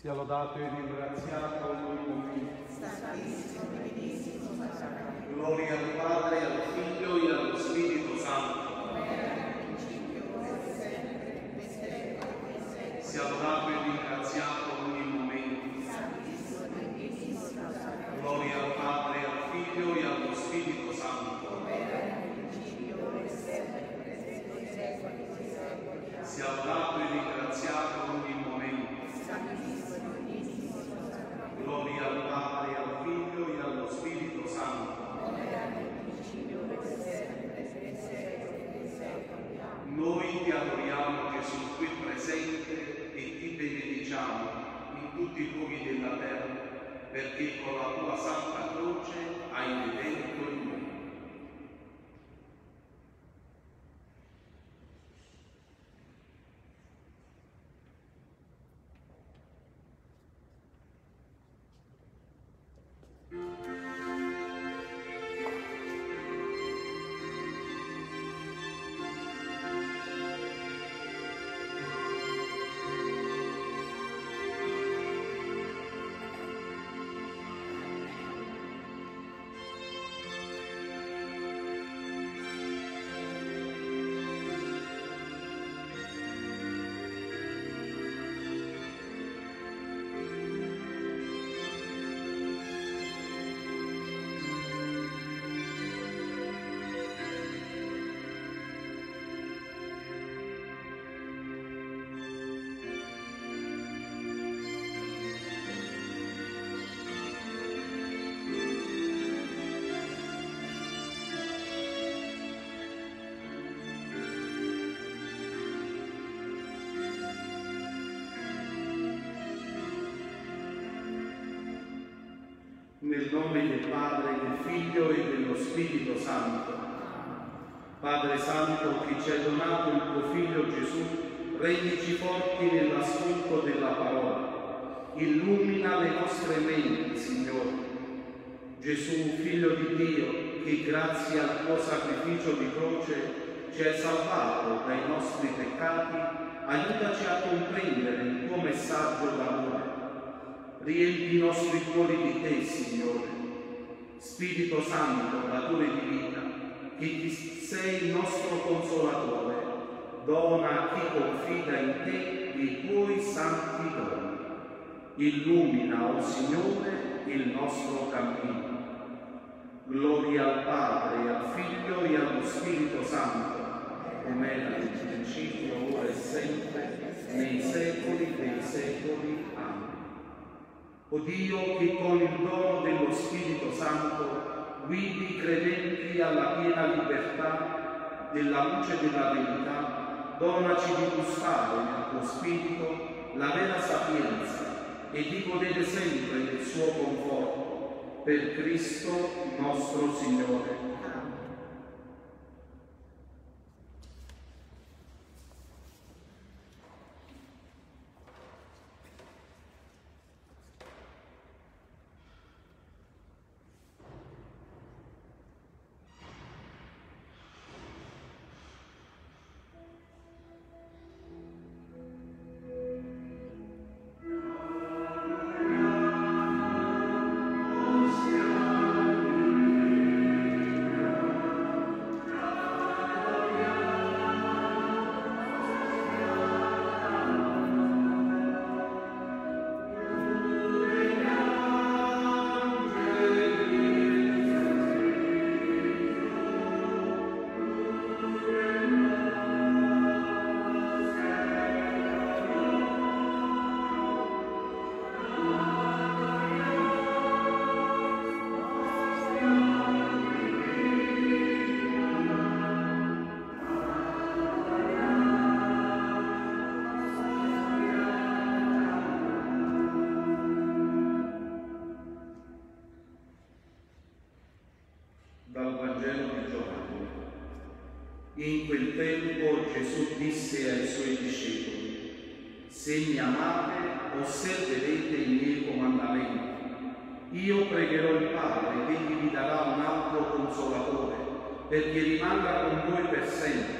Sia lodato e ringraziato ogni momento. Santissimo, Divinissimo, Sacramento, Gloria al Padre, al Figlio e allo Spirito Santo. e. Sia lodato e ringraziato ogni momento. Gloria al Padre, al Figlio e allo Spirito Santo. e. Sia lodato e ringraziato ogni momento. Tutti i luoghi della terra perché con la tua santa croce hai redento il Nel nome del Padre, del Figlio e dello Spirito Santo. Padre Santo, che ci hai donato il tuo Figlio Gesù, rendici forti nell'ascolto della parola. Illumina le nostre menti, Signore. Gesù, Figlio di Dio, che grazie al tuo sacrificio di croce ci hai salvato dai nostri peccati, aiutaci a comprendere il tuo messaggio d'amore. Riempi i nostri cuori di te, Signore. Spirito Santo, datore di vita, che sei il nostro consolatore, dona a chi confida in te i tuoi santi doni. Illumina, o Signore, il nostro cammino. Gloria al Padre, al Figlio e allo Spirito Santo, come era nel principio, ora e sempre, nei secoli dei secoli. Amen. O Dio che con il dono dello Spirito Santo guidi i credenti alla piena libertà della luce della verità, donaci di gustare nel tuo Spirito la vera sapienza e di godere sempre del suo conforto. Per Cristo nostro Signore. Se mi amate osserverete i miei comandamenti. Io pregherò il Padre ed egli vi darà un altro consolatore, perché rimanga con voi per sempre.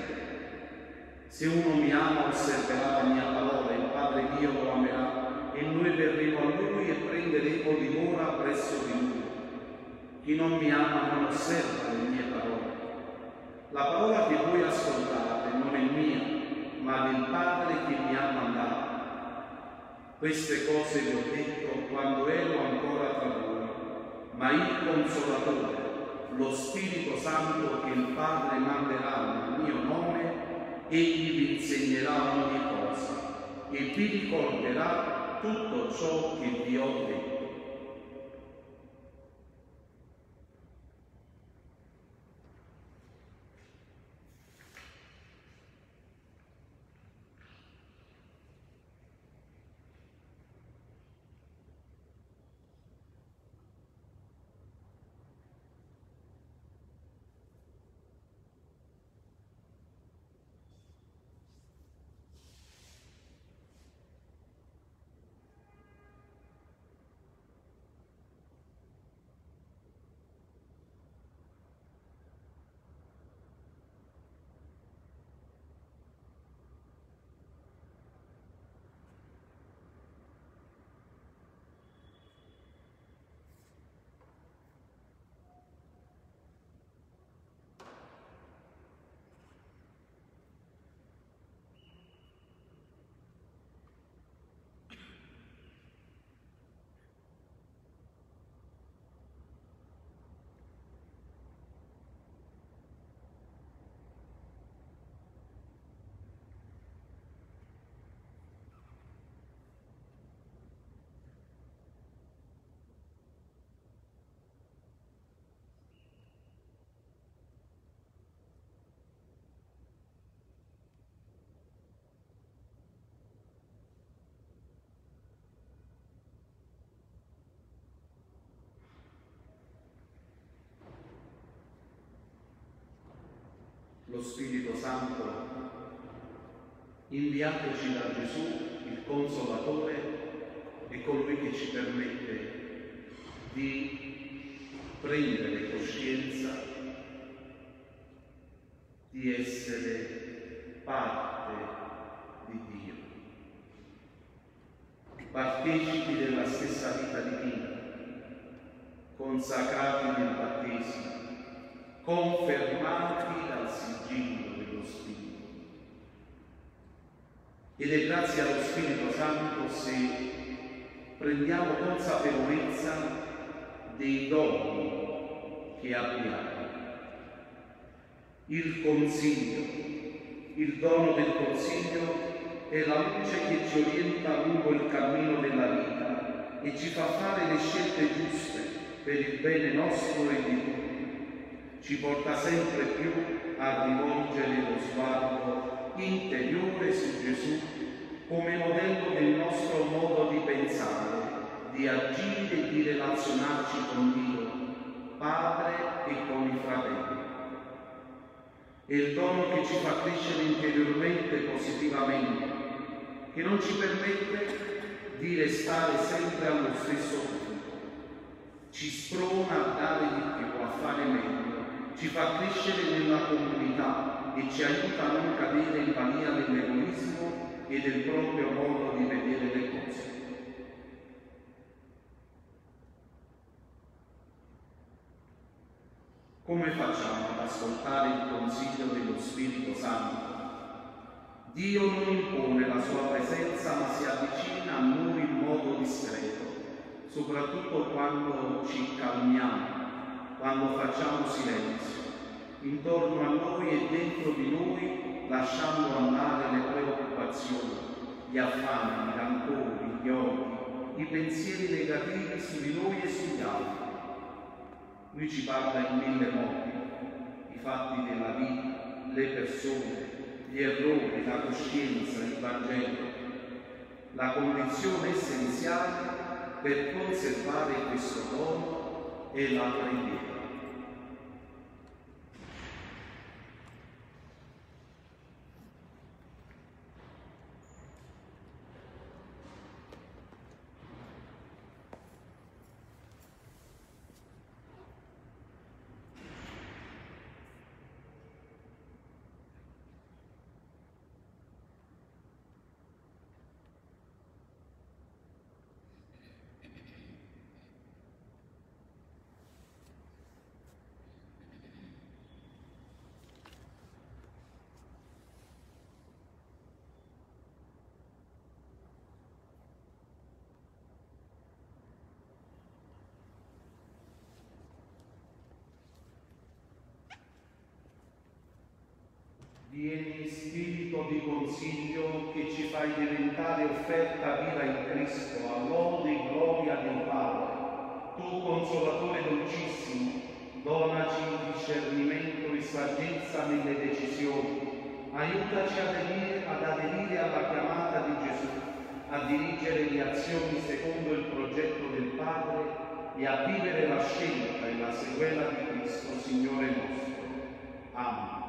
Se uno mi ama osserverà la mia parola, il Padre mio lo amerà e noi verremo a Lui e prenderemo dimora presso di Lui. Chi non mi ama non osserva le mie parole. La parola che voi ascoltate non è mia, ma del Padre che mi ha mandato. Queste cose vi ho detto quando ero ancora tra voi, ma il Consolatore, lo Spirito Santo che il Padre manderà nel mio nome, egli vi insegnerà ogni cosa e vi ricorderà tutto ciò che vi ho detto. Lo Spirito Santo, inviatoci da Gesù, il Consolatore, è colui che ci permette di prendere coscienza di essere parte di Dio, partecipi della stessa vita divina, consacrati nel battesimo, confermati dal sigillo dello Spirito. Ed è grazie allo Spirito Santo se prendiamo consapevolezza dei doni che abbiamo. Il consiglio, il dono del consiglio è la luce che ci orienta lungo il cammino della vita e ci fa fare le scelte giuste per il bene nostro e di tutti ci porta sempre più a rivolgere lo sguardo interiore su Gesù come modello del nostro modo di pensare, di agire e di relazionarci con Dio, Padre e con i fratelli. È il dono che ci fa crescere interiormente positivamente, che non ci permette di restare sempre allo stesso punto. Ci sprona a dare di più, a fare meglio ci fa crescere nella comunità e ci aiuta a non cadere in balia dell'egoismo e del proprio modo di vedere le cose. Come facciamo ad ascoltare il consiglio dello Spirito Santo? Dio non impone la sua presenza, ma si avvicina a noi in modo discreto, soprattutto quando ci calmiamo quando facciamo silenzio. Intorno a noi e dentro di noi lasciando andare le preoccupazioni, gli affanni, i rancori, gli odi, i pensieri negativi su di noi e sugli altri. Lui ci parla in mille modi, i fatti della vita, le persone, gli errori, la coscienza, il Vangelo, la condizione essenziale per conservare questo dono è la preghiera. Vieni spirito di consiglio che ci fai diventare offerta viva in Cristo, a lode e gloria del Padre. Tu, consolatore dolcissimo, donaci discernimento e saggezza nelle decisioni. Aiutaci ad aderire, ad aderire alla chiamata di Gesù, a dirigere le azioni secondo il progetto del Padre e a vivere la scelta e la sequela di Cristo, Signore nostro. Amen.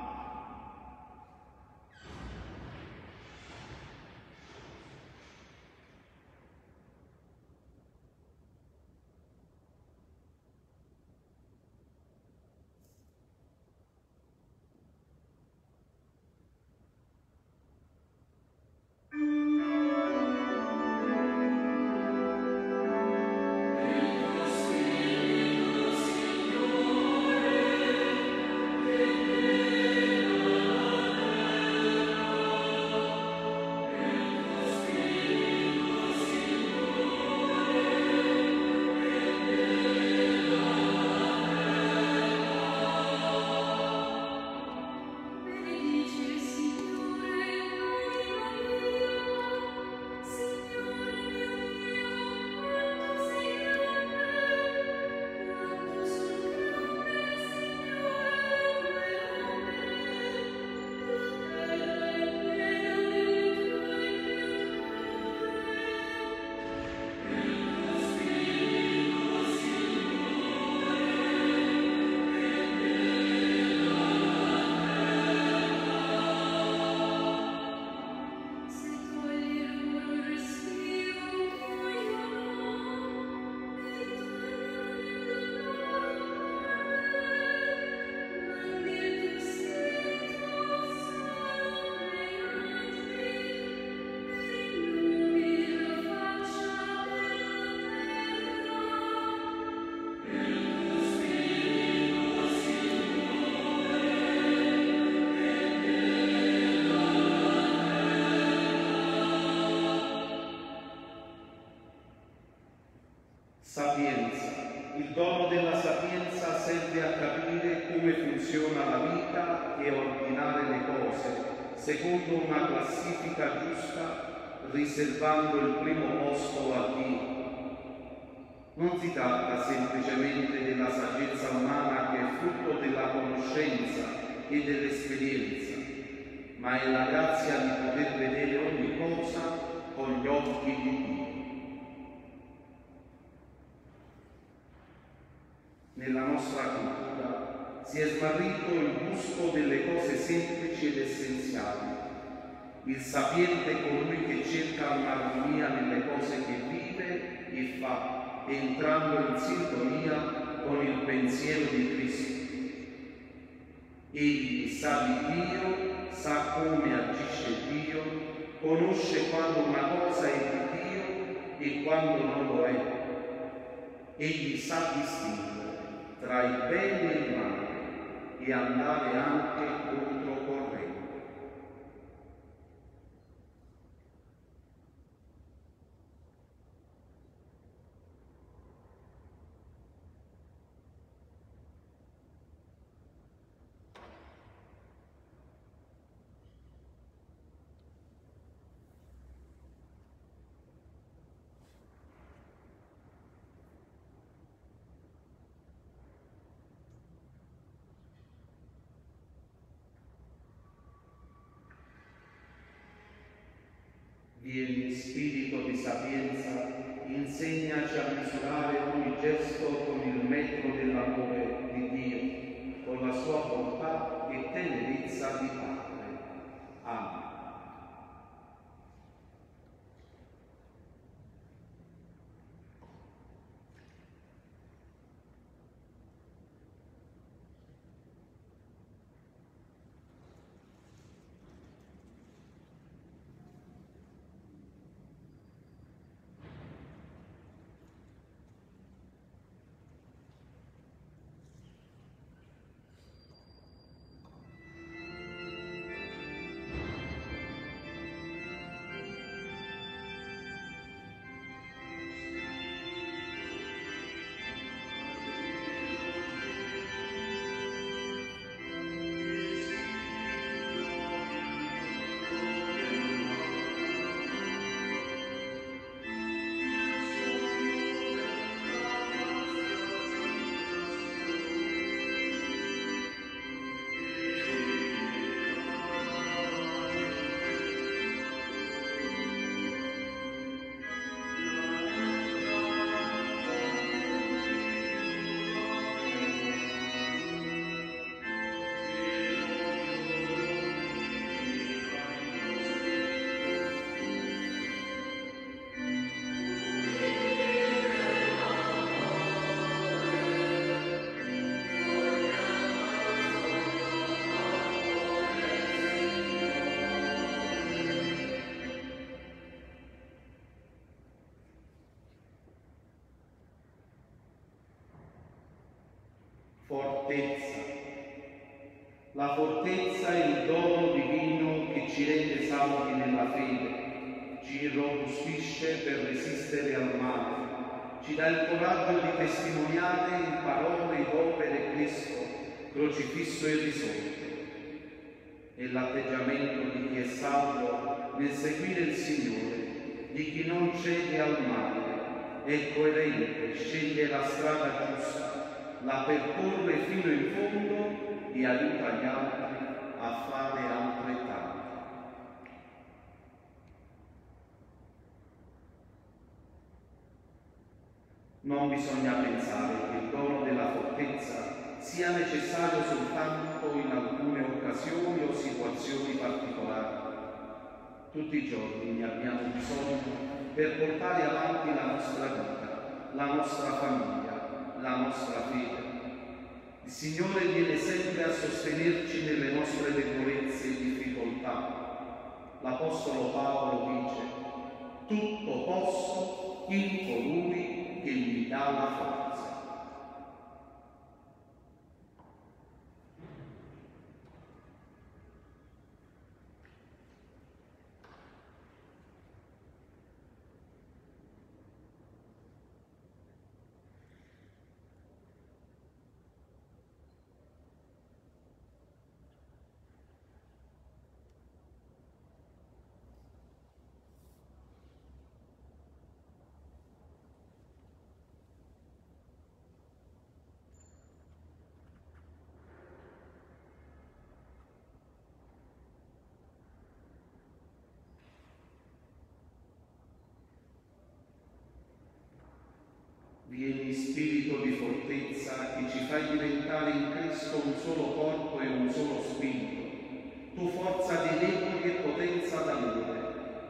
Sapienza. Il dono della sapienza serve a capire come funziona la vita e ordinare le cose secondo una classifica giusta, riservando il primo posto a Dio. Non si tratta semplicemente della saggezza umana che è frutto della conoscenza e dell'esperienza, ma è la grazia di poter vedere ogni cosa con gli occhi di Dio. nella nostra cultura si è smarrito il gusto delle cose semplici ed essenziali. Il sapiente colui che cerca un'armonia nelle cose che vive e fa, entrando in sintonia con il pensiero di Cristo. Egli sa di Dio, sa come agisce Dio, conosce quando una cosa è di Dio e quando non lo è. Egli sa distinguere tra il bene e il male e andare anche controcorrente. Vieni, spirito di sapienza, insegnaci a misurare ogni gesto con il metro dell'amore di Dio, con la sua bontà e tenerezza di Padre. Fortezza. La fortezza è il dono divino che ci rende saldi nella fede, ci irrobustisce per resistere al male, ci dà il coraggio di testimoniare in parole ed opere Cristo, crocifisso e risorto. È l'atteggiamento di chi è salvo nel seguire il Signore, di chi non cede al male, è coerente, sceglie la strada giusta, la percorre fino in fondo e aiuta gli altri a fare altrettanto. Non bisogna pensare che il dono della fortezza sia necessario soltanto in alcune occasioni o situazioni particolari. Tutti i giorni ne abbiamo bisogno per portare avanti la nostra vita, la nostra famiglia, la nostra fede. Il Signore viene sempre a sostenerci nelle nostre debolezze e difficoltà. L'Apostolo Paolo dice, tutto posso in colui che mi dà la forza. Vieni spirito di fortezza che ci fai diventare in Cristo un solo corpo e un solo spirito. Tu forza dei deboli e potenza d'amore,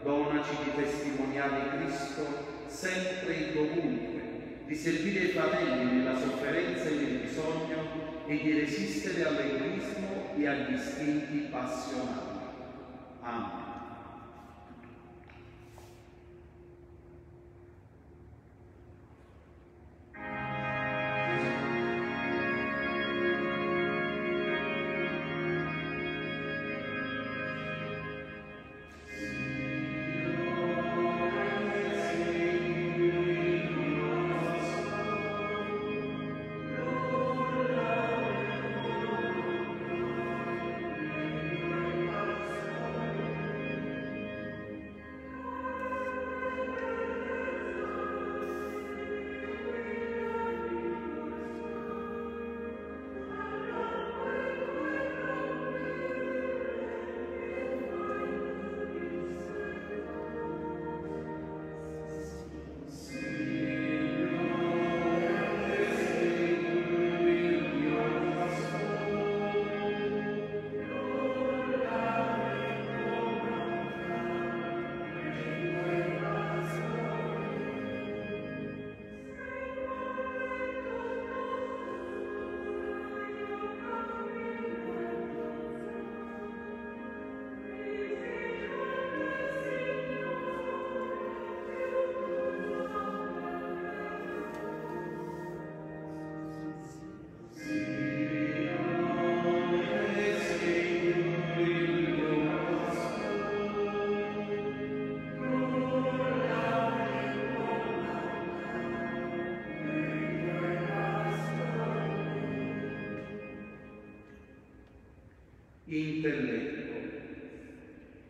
donaci di testimoniare Cristo sempre e dovunque, di servire i fratelli nella sofferenza e nel bisogno e di resistere all'egoismo e agli istinti passionali. Amen. Intelletto.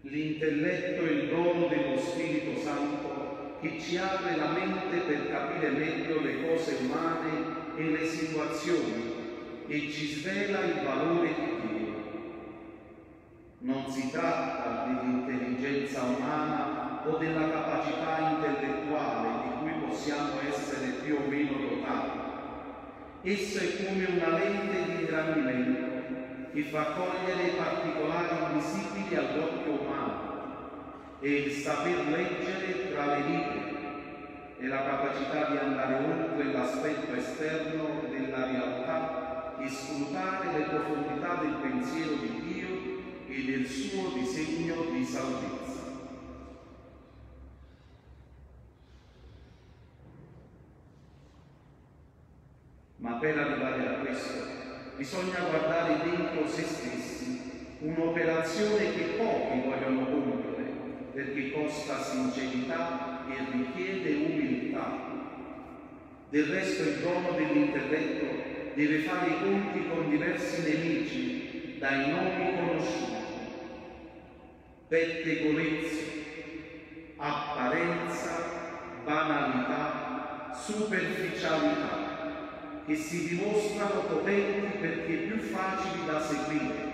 L'intelletto è il dono dello Spirito Santo che ci apre la mente per capire meglio le cose umane e le situazioni e ci svela il valore di Dio. Non si tratta dell'intelligenza umana o della capacità intellettuale di cui possiamo essere più o meno dotati. Esso è come una lente di ingrandimento che fa cogliere i particolari invisibili all'occhio umano e il saper leggere tra le righe e la capacità di andare oltre l'aspetto esterno della realtà e scrutare le profondità del pensiero di Dio e del suo disegno di salvezza. Ma per arrivare a questo bisogna guardare dentro se stessi, un'operazione che pochi vogliono compiere, perché costa sincerità e richiede umiltà. Del resto il dono dell'intelletto deve fare i conti con diversi nemici dai nomi conosciuti. Pettegolezzi, apparenza, banalità, superficialità che si dimostrano potenti perché più facili da seguire,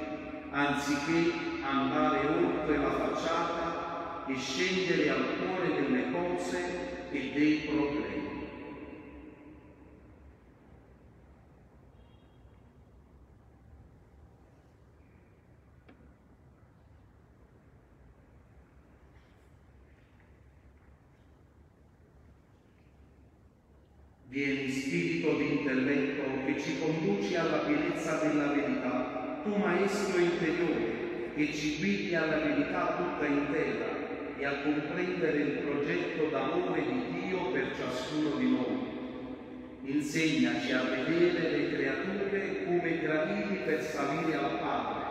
anziché andare oltre la facciata e scendere al cuore delle cose e dei problemi. Vieni spirito di intelletto che ci conduci alla pienezza della verità, tu maestro che ci guidi alla verità tutta intera e a comprendere il progetto d'amore di Dio per ciascuno di noi. Insegnaci a vedere le creature come gradini per salire al Padre.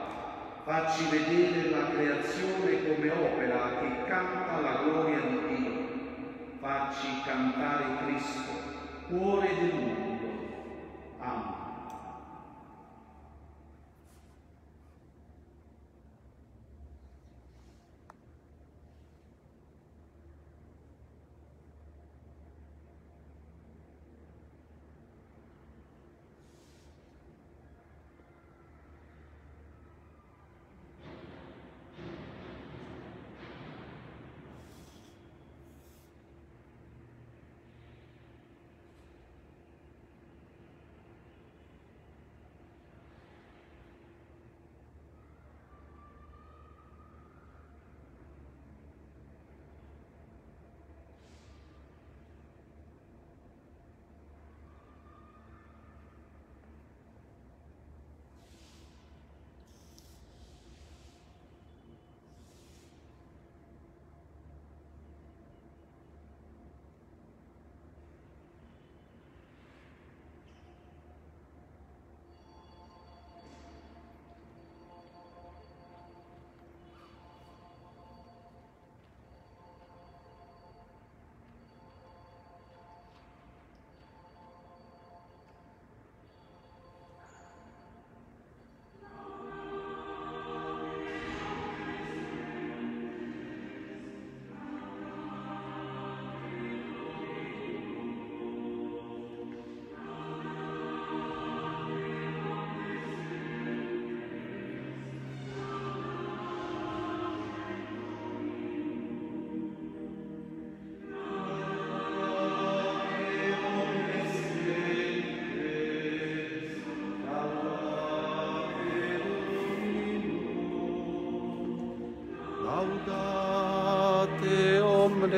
Facci vedere la creazione come opera che canta la gloria di Dio. Facci cantare Cristo cuore del mondo. Amen.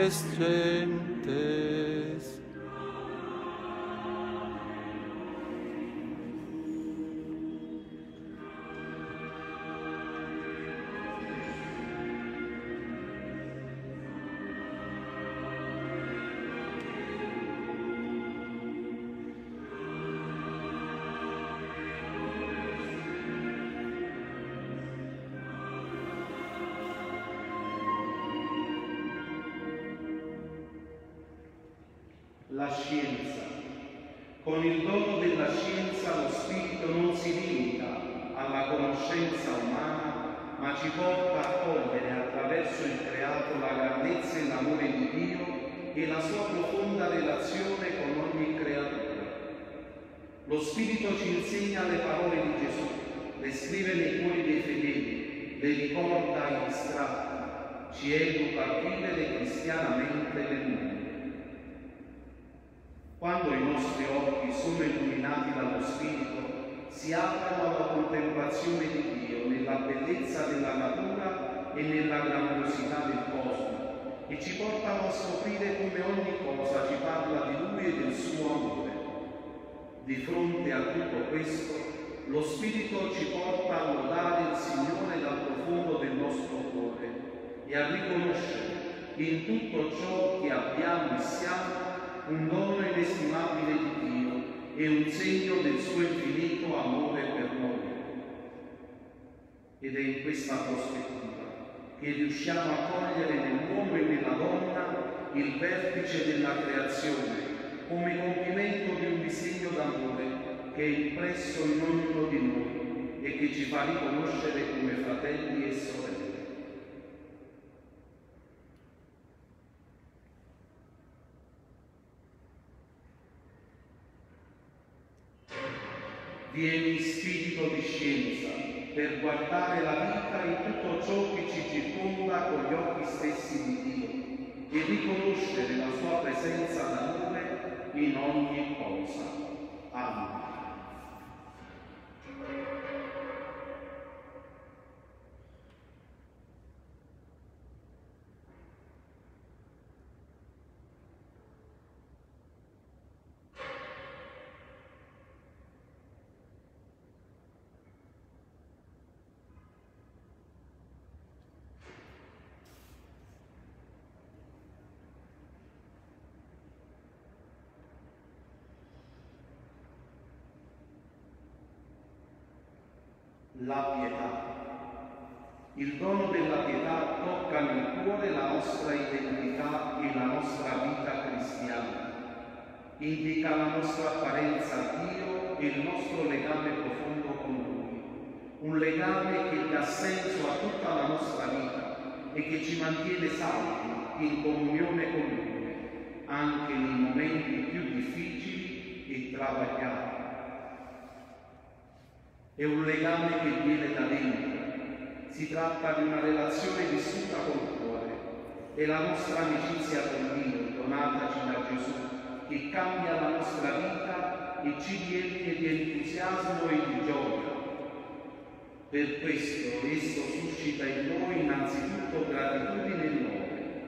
descended. Contemplazione di Dio nella bellezza della natura e nella grandiosità del cosmo e ci portano a scoprire come ogni cosa ci parla di Lui e del suo amore. Di fronte a tutto questo, lo Spirito ci porta a lodare il Signore dal profondo del nostro cuore e a riconoscere in tutto ciò che abbiamo e siamo un dono inestimabile di Dio e un segno del suo infinito amore per noi. Ed è in questa prospettiva che riusciamo a cogliere nell'uomo e nella donna il vertice della creazione come compimento di un disegno d'amore che è impresso in ognuno di noi e che ci fa riconoscere come fratelli e sorelle. Vieni spirito di scienza per guardare la vita e tutto ciò che ci circonda con gli occhi stessi di Dio e riconoscere la sua presenza d'amore in ogni cosa. Amen. La pietà. Il dono della pietà tocca nel cuore la nostra identità e la nostra vita cristiana. Indica la nostra apparenza a Dio e il nostro legame profondo con Lui. Un legame che dà senso a tutta la nostra vita e che ci mantiene salvi in comunione con Lui, anche nei momenti più difficili e travagliati. È un legame che viene da dentro. Si tratta di una relazione vissuta col cuore. È la nostra amicizia con Dio, donataci da Gesù, che cambia la nostra vita e ci riempie di entusiasmo e di gioia. Per questo esso suscita in noi innanzitutto gratitudine e lode.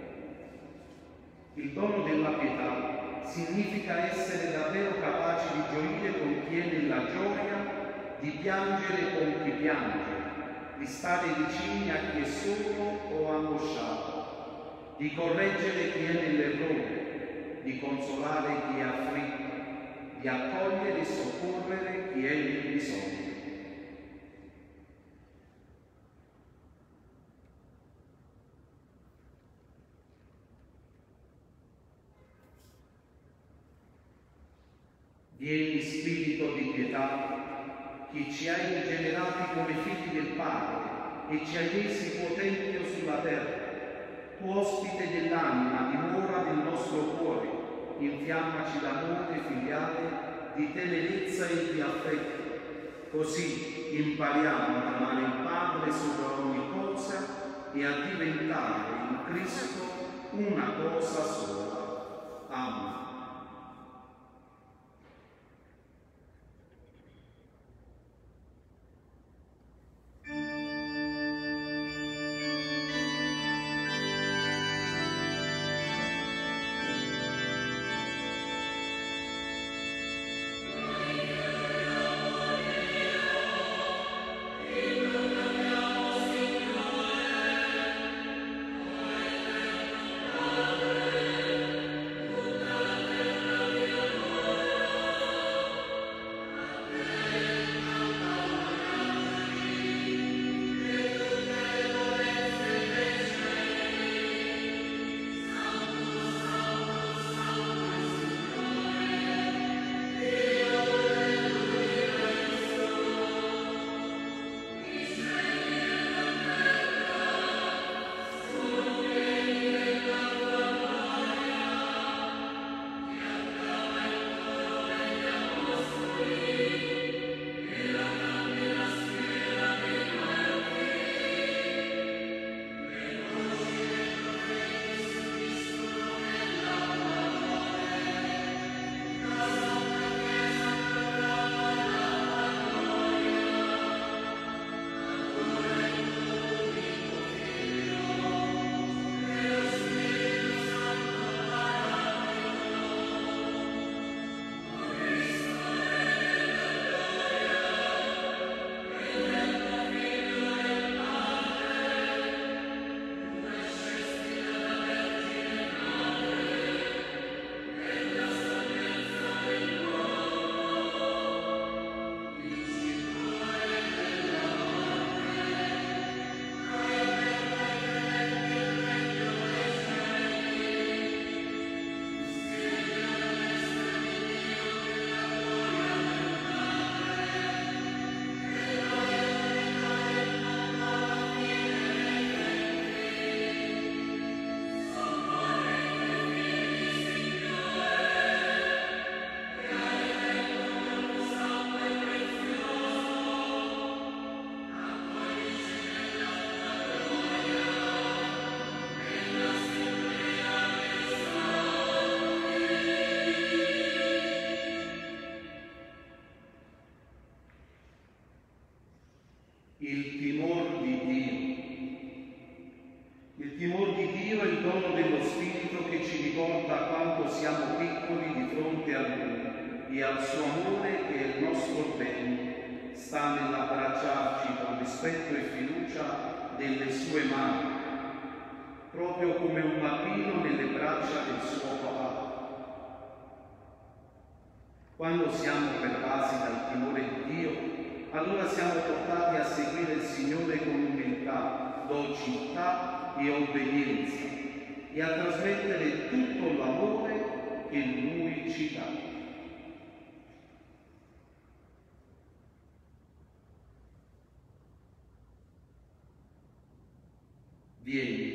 Il dono della pietà significa essere davvero capaci di gioire con chi è nella gioia di piangere con chi piange, di stare vicini a chi è solo o angosciato, di correggere chi è nell'errore, di consolare chi è afflitto, di accogliere e soccorrere chi è nel bisogno. Vieni spirito di pietà che ci hai rigenerati come figli del Padre e ci hai resi potenti sulla terra. Tu ospite dell'anima, dimora del nostro cuore, infiammaci d'amore filiale, di tenerezza e di affetto. Così impariamo ad amare il Padre sopra ogni cosa e a diventare in Cristo una cosa sola. Amen. Proprio come un bambino nelle braccia del suo papà. Quando siamo pervasi dal timore di Dio, allora siamo portati a seguire il Signore con umiltà, docilità e obbedienza e a trasmettere tutto l'amore che Lui ci dà. Vieni,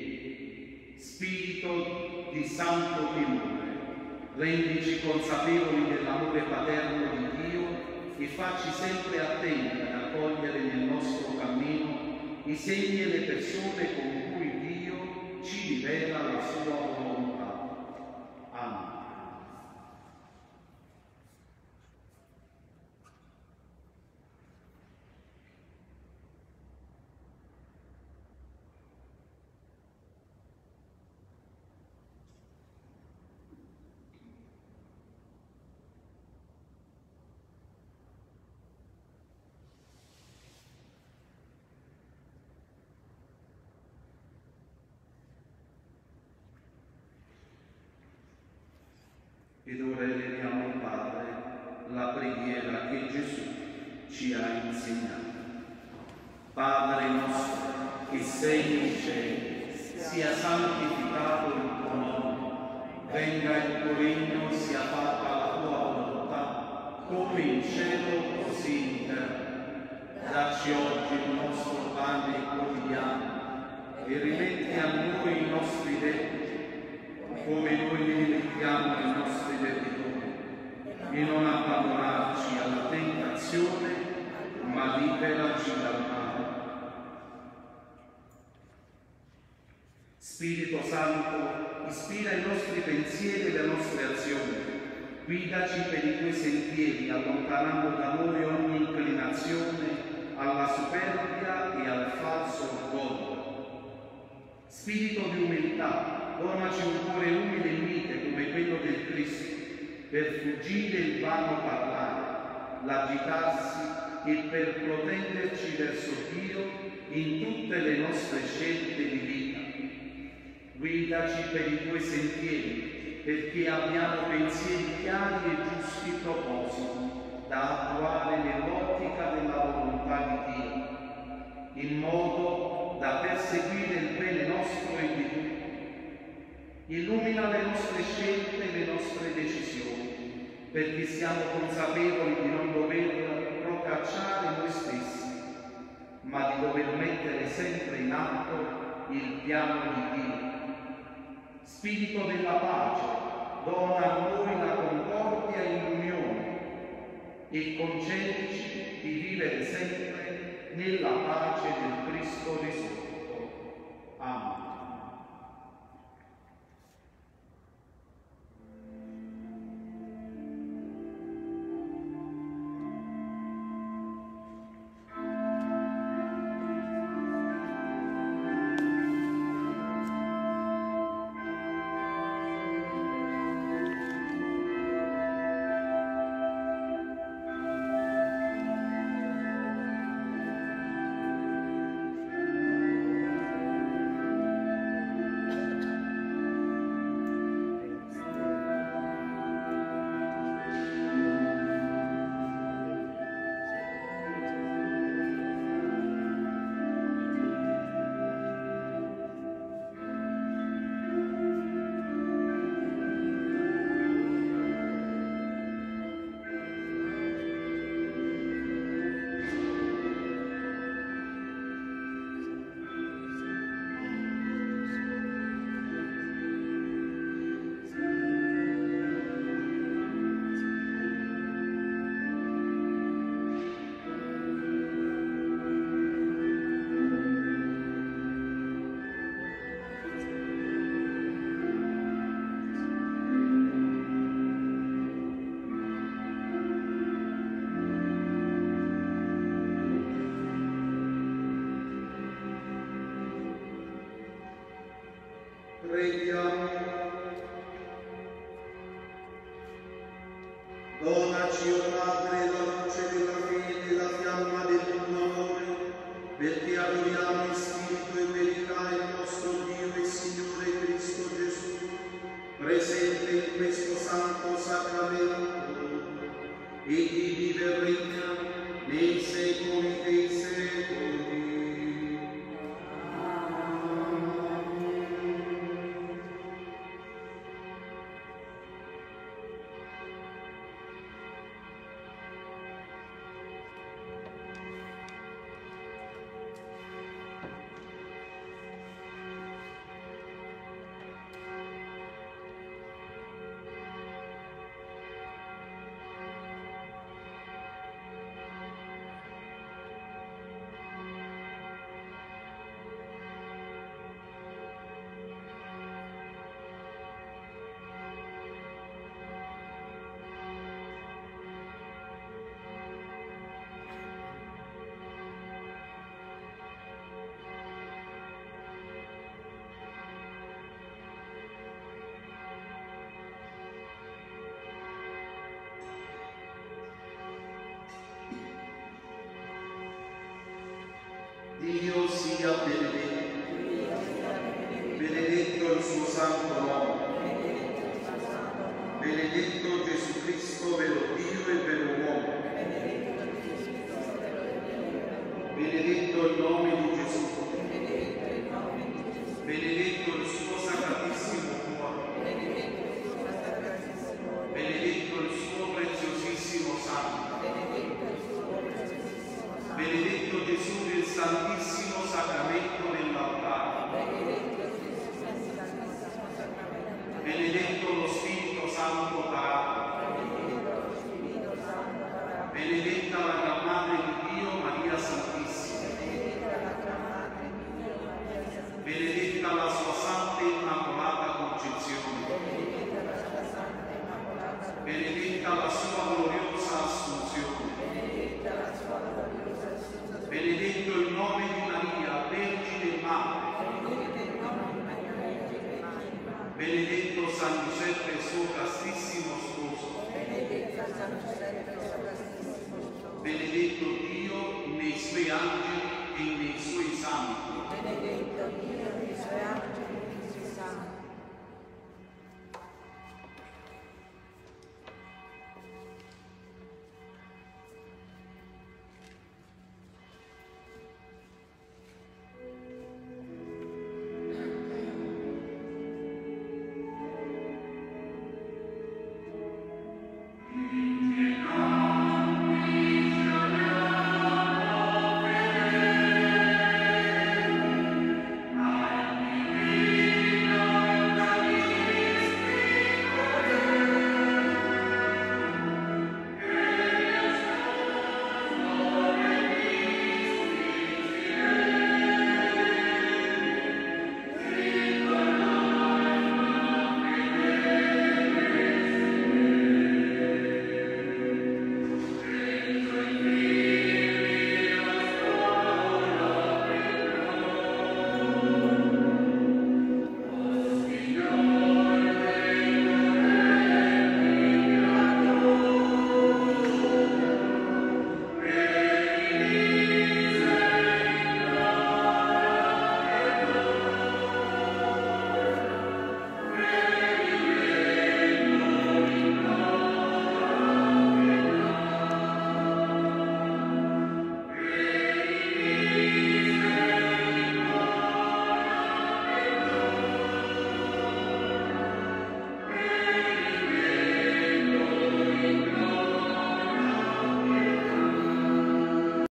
Spirito di santo timore, rendici consapevoli dell'amore paterno di Dio e facci sempre attenti ad accogliere nel nostro cammino i segni e le persone con cui Dio ci rivela la sua volontà. Amen. Ed ora elevviamo al Padre la preghiera che Gesù ci ha insegnato. Padre nostro che sei nei cieli, sia santificato il tuo nome, venga il tuo regno, sia fatta la tua volontà, come in cielo così in terra. Dacci oggi il nostro pane quotidiano e rimetti a noi i nostri debiti come noi li rimettiamo ai nostri debitori, e non abbandonarci alla tentazione, ma liberaci dal male. Spirito Santo, ispira i nostri pensieri e le nostre azioni, guidaci per i tuoi sentieri, allontanando da noi ogni inclinazione alla superbia e al falso orgoglio. Spirito di umiltà, donaci un cuore umile e mite come quello del Cristo, per fuggire il vano parlare, l'agitarsi e per proteggerci verso Dio in tutte le nostre scelte di vita. Guidaci per i tuoi sentieri, perché abbiamo pensieri chiari e giusti propositi da attuare nell'ottica della volontà di Dio, in modo da perseguire il bene nostro e di tutti illumina le nostre scelte e le nostre decisioni, perché siamo consapevoli di non dover procacciare noi stessi, ma di dover mettere sempre in atto il piano di Dio. Spirito della pace, dona a noi la concordia e l'unione e concedici di vivere sempre nella pace del Cristo risorto. Amen. Dio sia benedetto, benedetto il suo santo nome, benedetto Gesù Cristo, vero Dio e vero uomo, benedetto il nome